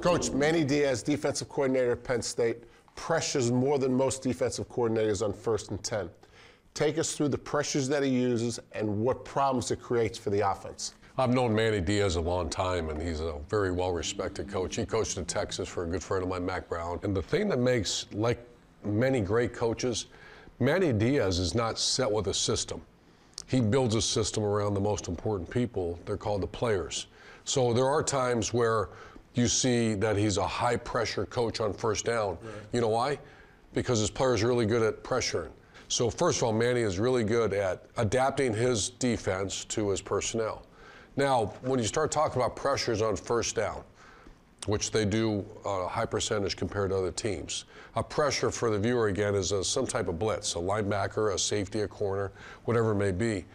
Coach Manny Diaz, defensive coordinator at Penn State, pressures more than most defensive coordinators on first and 10. Take us through the pressures that he uses and what problems it creates for the offense. I've known Manny Diaz a long time, and he's a very well respected coach. He coached in Texas for a good friend of mine, Mack Brown. And the thing that makes, like many great coaches, Manny Diaz is not set with a system. He builds a system around the most important people. They're called the players. So there are times where you see that he's a high pressure coach on first down. Right. You know why? Because his players are really good at pressuring. So, first of all, Manny is really good at adapting his defense to his personnel. Now, when you start talking about pressures on first down, which they do a high percentage compared to other teams, a pressure for the viewer again is a, some type of blitz, a linebacker, a safety, a corner, whatever it may be.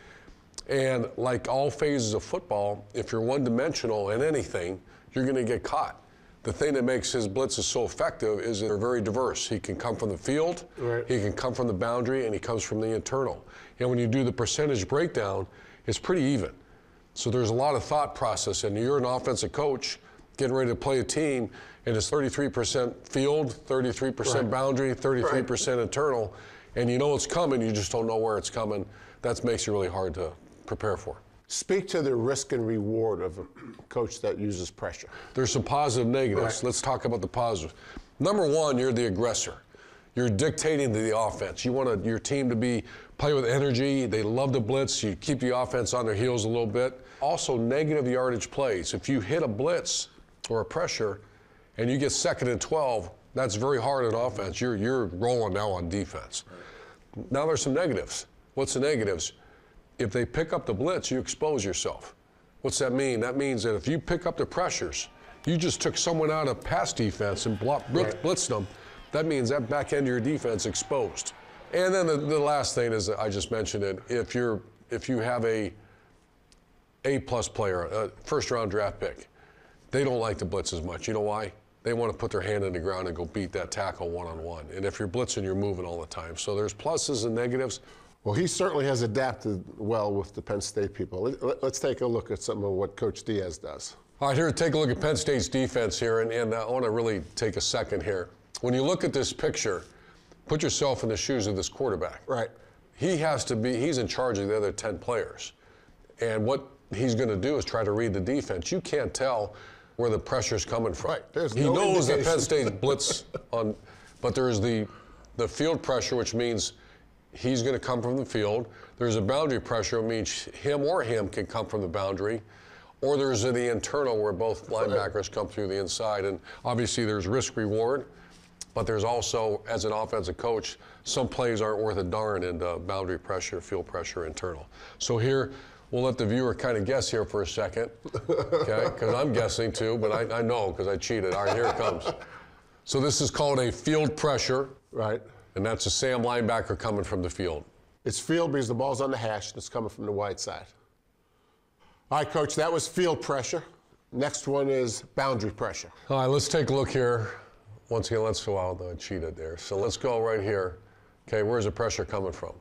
And like all phases of football, if you're one dimensional in anything, you're going to get caught. The thing that makes his blitzes so effective is that they're very diverse. He can come from the field, right. he can come from the boundary, and he comes from the internal. And when you do the percentage breakdown, it's pretty even. So there's a lot of thought process, and you're an offensive coach getting ready to play a team, and it's 33% field, 33% right. boundary, 33% right. internal, and you know it's coming, you just don't know where it's coming. That makes it really hard to prepare for. Speak to the risk and reward of a coach that uses pressure. There's some positive negatives. Right. Let's talk about the positives. Number one, you're the aggressor. You're dictating the offense. You want your team to be play with energy. They love the blitz. You keep the offense on their heels a little bit. Also, negative yardage plays. If you hit a blitz or a pressure, and you get second and 12, that's very hard on offense. You're you're rolling now on defense. Now there's some negatives. What's the negatives? If they pick up the blitz, you expose yourself. What's that mean? That means that if you pick up the pressures, you just took someone out of pass defense and right. blitzed them. That means that back end of your defense exposed. And then the, the last thing is I just mentioned it. If you're if you have a A plus player, a first round draft pick, they don't like the blitz as much. You know why? They want to put their hand in the ground and go beat that tackle one on one. And if you're blitzing, you're moving all the time. So there's pluses and negatives. Well, he certainly has adapted well with the Penn State people. Let's take a look at some of what Coach Diaz does. All right, here, take a look at Penn State's defense here, and, and uh, I want to really take a second here. When you look at this picture, put yourself in the shoes of this quarterback. Right. He has to be, he's in charge of the other 10 players. And what he's going to do is try to read the defense. You can't tell where the pressure's coming from. Right. There's he no knows indication. that Penn State blitz on, but there's the, the field pressure, which means he's going to come from the field. There's a boundary pressure, it means him or him can come from the boundary. Or there's the internal where both linebackers come through the inside. And obviously there's risk reward, but there's also, as an offensive coach, some plays aren't worth a darn in the boundary pressure, field pressure, internal. So here, we'll let the viewer kind of guess here for a second, okay? Because I'm guessing too, but I, I know because I cheated. All right, here it comes. So this is called a field pressure. Right. And that's a Sam linebacker coming from the field. It's field because the ball's on the hash and it's coming from the wide side. All right, coach, that was field pressure. Next one is boundary pressure. All right, let's take a look here. Once again, let's go out. I cheated there. So let's go right here. Okay, where's the pressure coming from?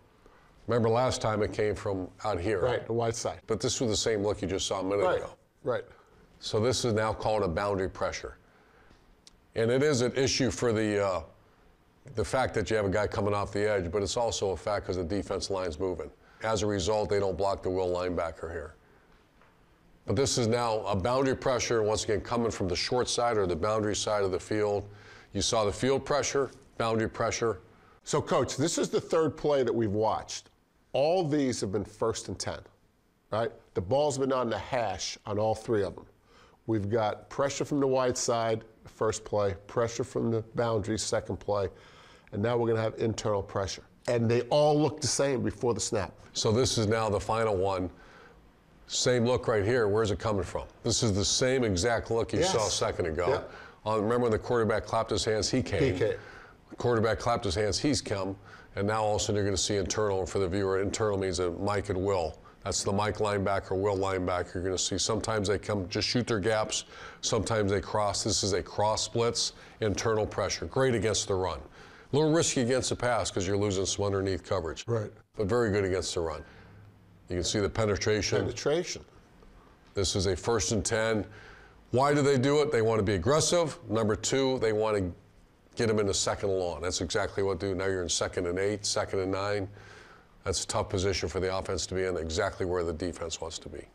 Remember last time it came from out here. Right, the wide side. But this was the same look you just saw a minute right. ago. Right. So this is now called a boundary pressure. And it is an issue for the uh, the fact that you have a guy coming off the edge, but it's also a fact because the defense line's moving. As a result, they don't block the will linebacker here. But this is now a boundary pressure, once again, coming from the short side or the boundary side of the field. You saw the field pressure, boundary pressure. So, coach, this is the third play that we've watched. All these have been first and 10, right? The ball's been on the hash on all three of them. We've got pressure from the wide side, first play, pressure from the boundary, second play, and now we're going to have internal pressure. And they all look the same before the snap. So this is now the final one. Same look right here. Where's it coming from? This is the same exact look you yes. saw a second ago. Yep. Uh, remember when the quarterback clapped his hands? He came. He came. Quarterback clapped his hands. He's come. And now all of a sudden you're going to see internal. And for the viewer, internal means that Mike and Will. That's the Mike linebacker, Will linebacker you're going to see. Sometimes they come just shoot their gaps. Sometimes they cross. This is a cross blitz, internal pressure. Great against the run. A little risky against the pass because you're losing some underneath coverage. Right. But very good against the run. You can see the penetration. Penetration. This is a first and 10. Why do they do it? They want to be aggressive. Number two, they want to get them in the second law. That's exactly what they do. Now you're in second and eight, second and nine. That's a tough position for the offense to be in, exactly where the defense wants to be.